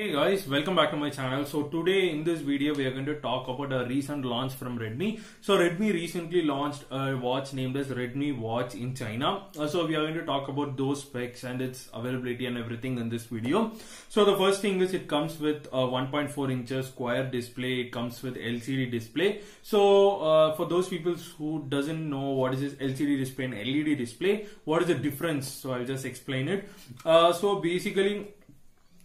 Hey guys, welcome back to my channel. So today in this video we are going to talk about a recent launch from Redmi. So Redmi recently launched a watch named as Redmi Watch in China. Uh, so we are going to talk about those specs and its availability and everything in this video. So the first thing is it comes with a 1.4 inches square display. It comes with LCD display. So uh, for those people who doesn't know what is this LCD display and LED display, what is the difference? So I'll just explain it. Uh, so basically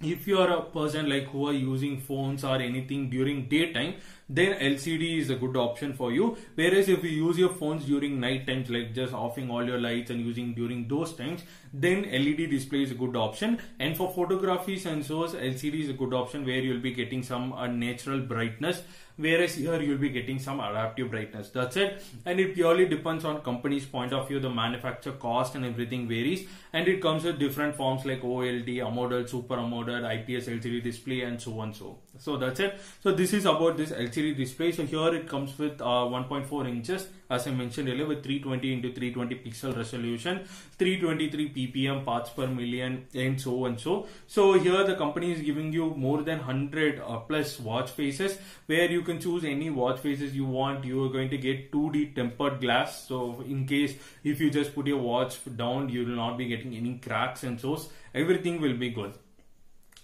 if you are a person like who are using phones or anything during daytime then LCD is a good option for you. Whereas if you use your phones during night times, like just offing all your lights and using during those times, then LED display is a good option. And for photography sensors, LCD is a good option where you'll be getting some uh, natural brightness. Whereas here you'll be getting some adaptive brightness. That's it. And it purely depends on company's point of view. The manufacture cost and everything varies. And it comes with different forms like OLED, AMOLED, Super AMOLED, IPS LCD display, and so on. So, so that's it. So this is about this LCD display. So here it comes with uh, 1.4 inches as I mentioned earlier with 320 into 320 pixel resolution, 323 ppm parts per million and so and so. So here the company is giving you more than 100 uh, plus watch faces where you can choose any watch faces you want. You are going to get 2D tempered glass. So in case if you just put your watch down, you will not be getting any cracks and so everything will be good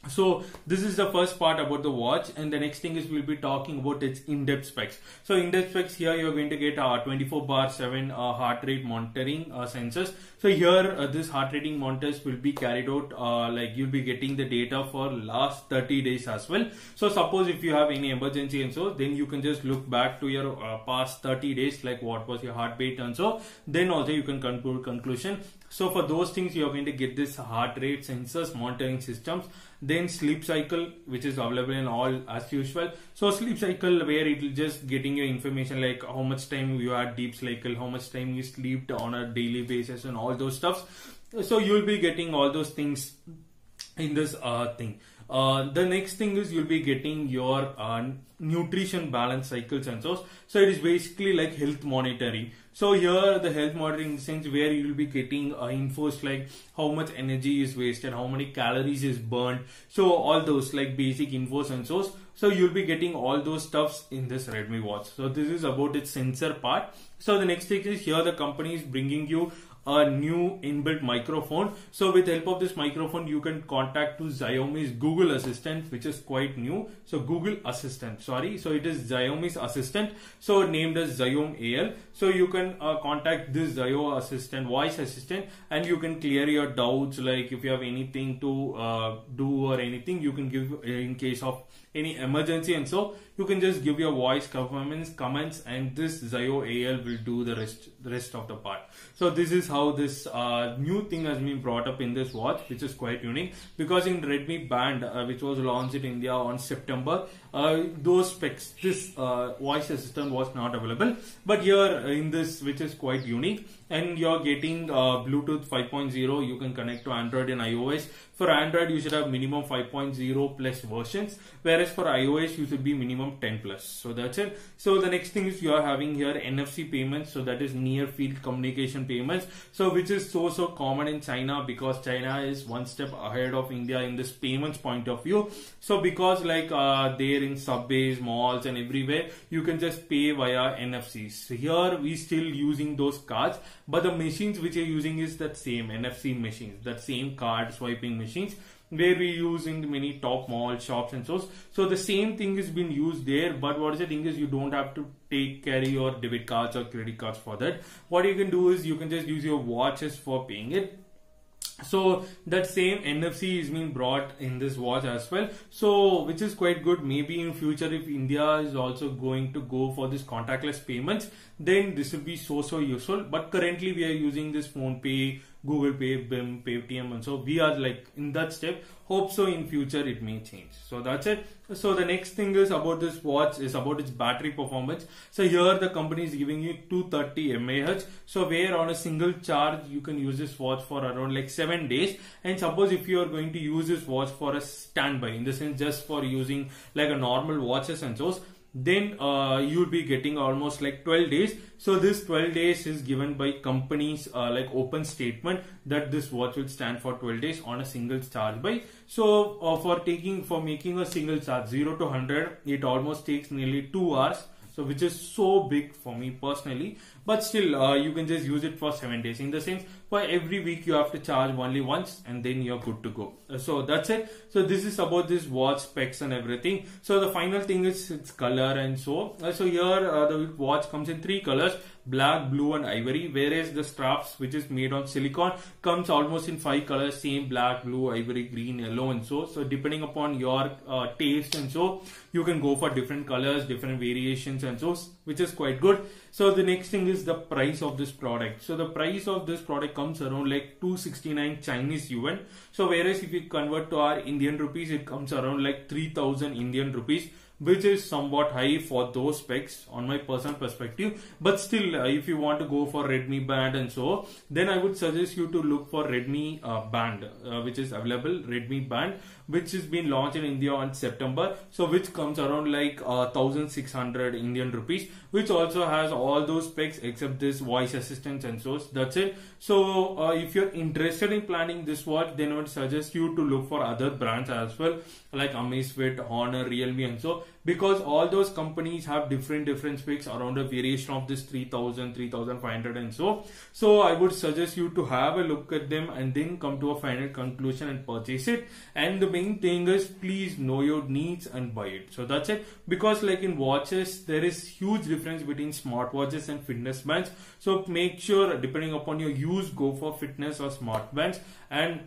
so this is the first part about the watch and the next thing is we'll be talking about its in-depth specs. So in-depth specs here you're going to get uh, 24 bar 7 uh, heart rate monitoring uh, sensors. So here uh, this heart rating monitors will be carried out uh, like you'll be getting the data for last 30 days as well. So suppose if you have any emergency and so then you can just look back to your uh, past 30 days like what was your heartbeat and so then also you can conclude conclusion so for those things you are going to get this heart rate sensors monitoring systems then sleep cycle which is available in all as usual so sleep cycle where it will just getting your information like how much time you are deep cycle how much time you slept on a daily basis and all those stuffs so you'll be getting all those things in this uh, thing uh, the next thing is you'll be getting your uh, nutrition balance cycle sensors. So it is basically like health monitoring. So here the health monitoring sense where you will be getting uh, infos like how much energy is wasted, how many calories is burned. So all those like basic info sensors. So you'll be getting all those stuffs in this Redmi watch. So this is about its sensor part. So the next thing is here the company is bringing you a new inbuilt microphone. So with help of this microphone, you can contact to Xiaomi's Google Assistant, which is quite new. So Google Assistant, sorry. So it is Xiaomi's Assistant. So named as Xiaomi AI. So you can uh, contact this Xiaomi Assistant, voice assistant, and you can clear your doubts. Like if you have anything to uh, do or anything, you can give in case of any emergency and so you can just give your voice comments comments and this Xiaomi AI will do the rest the rest of the part so this is how this uh, new thing has been brought up in this watch which is quite unique. Because in Redmi band uh, which was launched in India on September uh, those specs this uh, voice assistant was not available. But here in this which is quite unique and you're getting uh, Bluetooth 5.0 you can connect to Android and iOS for Android you should have minimum 5.0 plus versions whereas for iOS you should be minimum 10 plus. So that's it. So the next thing is you are having here NFC payments so that is near field communication payments so which is so so common in China because China is one step ahead of India in this payments point of view. So because like uh, there in subways malls and everywhere you can just pay via NFCs here we still using those cards but the machines which you're using is that same NFC machines, that same card swiping machines where we use in many top mall shops and so so the same thing is being used there but what is the thing is you don't have to take carry your debit cards or credit cards for that. What you can do is you can just use your watches for paying it. So that same NFC is being brought in this watch as well. So which is quite good. Maybe in future if India is also going to go for this contactless payments then this will be so so useful. But currently we are using this PhonePe google pay BHIM paytm and so we are like in that step. Hope so in future it may change. So that's it. So the next thing is about this watch is about its battery performance. So here the company is giving you 230 mAh so where on a single charge you can use this watch for around like seven days. And suppose if you are going to use this watch for a standby in the sense just for using like a normal watches and so then uh, you'll be getting almost like 12 days. So this 12 days is given by companies uh, like open statement that this watch will stand for 12 days on a single charge by so uh, for taking for making a single charge 0 to 100 it almost takes nearly 2 hours. So which is so big for me personally. But still uh, you can just use it for seven days in the sense for every week you have to charge only once and then you're good to go. Uh, so that's it. So this is about this watch specs and everything. So the final thing is its color and so uh, so here uh, the watch comes in three colors black blue and ivory whereas the straps which is made on silicon comes almost in five colors same black blue ivory green yellow and so. So depending upon your uh, taste and so you can go for different colors different variations and so which is quite good. So the next thing is the price of this product. So the price of this product comes around like 269 chinese yuan. So whereas if you convert to our indian rupees it comes around like 3000 indian rupees which is somewhat high for those specs on my personal perspective. But still uh, if you want to go for redmi band and so then i would suggest you to look for redmi uh, band uh, which is available redmi band which is being launched in india on september. So which comes around like 1600 uh, indian rupees which also has all those specs except this voice assistance and so that's it. So uh, if you're interested in planning this watch then i would suggest you to look for other brands as well like amazfit honor realme and so because all those companies have different different specs around a variation of this 3000 3500 and so. So i would suggest you to have a look at them and then come to a final conclusion and purchase it. And the main thing is please know your needs and buy it. So that's it. Because like in watches there is huge difference between smartwatches and fitness bands. So make sure depending upon your use go for fitness or smart bands. And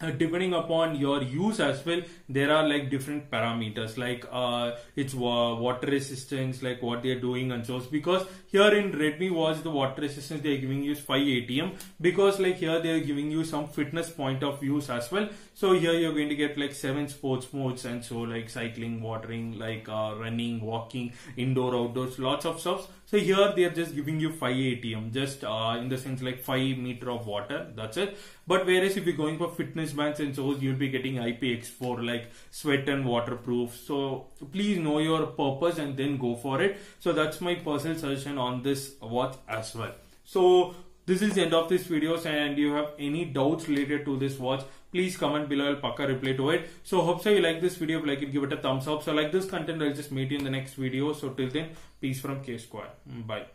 uh, depending upon your use as well there are like different parameters like uh, it's water resistance like what they're doing and so because here in redmi watch the water resistance they're giving you is 5 atm because like here they're giving you some fitness point of views as well. So here you're going to get like seven sports modes and so like cycling watering like uh, running walking indoor outdoors lots of stuff. So here they are just giving you 5 atm just uh, in the sense like 5 meter of water that's it. But whereas if you're going for fitness bands and so you'll be getting IPX4 like sweat and waterproof. So please know your purpose and then go for it. So that's my personal suggestion on this watch as well. So this is the end of this video. And you have any doubts related to this watch please comment below. I'll paka reply to it. So hope so you like this video. If like it give it a thumbs up. So like this content i'll just meet you in the next video. So till then peace from k square. Bye